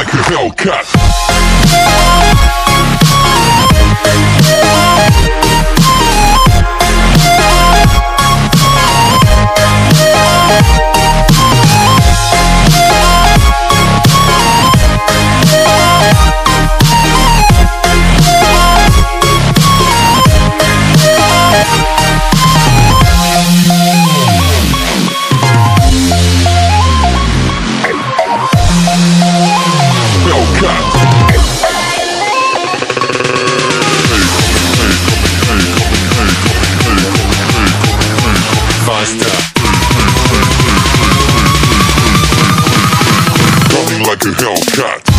like a Hellcat. Like a Hellcat.